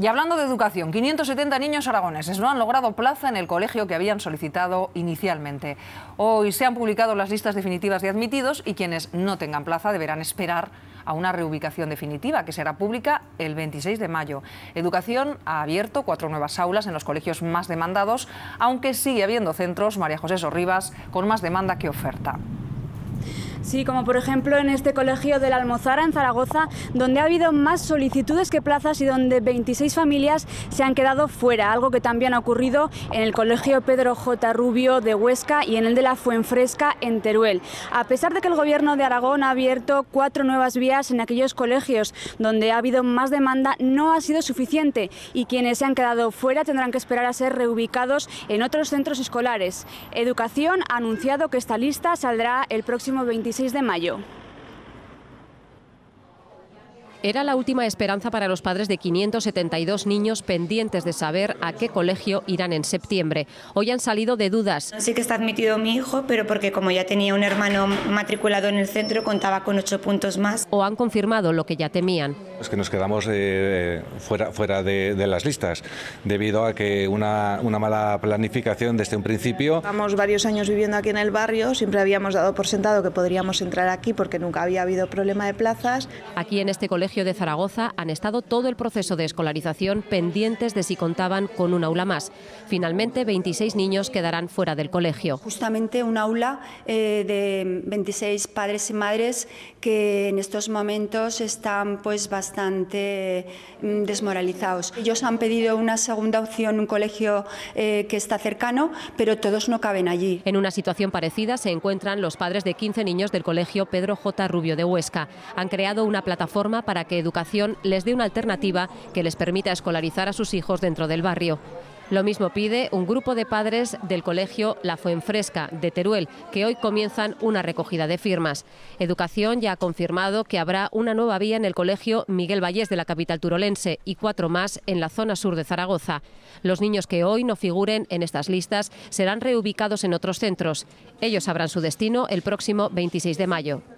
Y hablando de educación, 570 niños aragoneses no han logrado plaza en el colegio que habían solicitado inicialmente. Hoy se han publicado las listas definitivas de admitidos y quienes no tengan plaza deberán esperar a una reubicación definitiva que será pública el 26 de mayo. Educación ha abierto cuatro nuevas aulas en los colegios más demandados, aunque sigue habiendo centros, María José Sorribas, con más demanda que oferta. Sí, como por ejemplo en este colegio de la Almozara en Zaragoza, donde ha habido más solicitudes que plazas y donde 26 familias se han quedado fuera, algo que también ha ocurrido en el colegio Pedro J. Rubio de Huesca y en el de la Fuenfresca en Teruel. A pesar de que el gobierno de Aragón ha abierto cuatro nuevas vías en aquellos colegios donde ha habido más demanda, no ha sido suficiente y quienes se han quedado fuera tendrán que esperar a ser reubicados en otros centros escolares. Educación ha anunciado que esta lista saldrá el próximo 26 de mayo. Era la última esperanza para los padres de 572 niños pendientes de saber a qué colegio irán en septiembre. Hoy han salido de dudas. Sí que está admitido mi hijo, pero porque como ya tenía un hermano matriculado en el centro, contaba con ocho puntos más. O han confirmado lo que ya temían. Es que nos quedamos eh, fuera, fuera de, las listas, debido a que una, una mala planificación desde un principio. Llevamos varios años viviendo aquí en el barrio, siempre habíamos dado por sentado que podríamos entrar aquí porque nunca había habido problema de plazas. Aquí en este colegio de Zaragoza han estado todo el proceso de escolarización pendientes de si contaban con un aula más. Finalmente, 26 niños quedarán fuera del colegio. Justamente un aula eh, de 26 padres y madres que en estos momentos están pues bastante mm, desmoralizados. Ellos han pedido una segunda opción, un colegio eh, que está cercano, pero todos no caben allí. En una situación parecida se encuentran los padres de 15 niños del colegio Pedro J. Rubio de Huesca. Han creado una plataforma para que Educación les dé una alternativa que les permita escolarizar a sus hijos dentro del barrio. Lo mismo pide un grupo de padres del colegio La Fuenfresca de Teruel, que hoy comienzan una recogida de firmas. Educación ya ha confirmado que habrá una nueva vía en el colegio Miguel Vallés de la capital turolense y cuatro más en la zona sur de Zaragoza. Los niños que hoy no figuren en estas listas serán reubicados en otros centros. Ellos sabrán su destino el próximo 26 de mayo.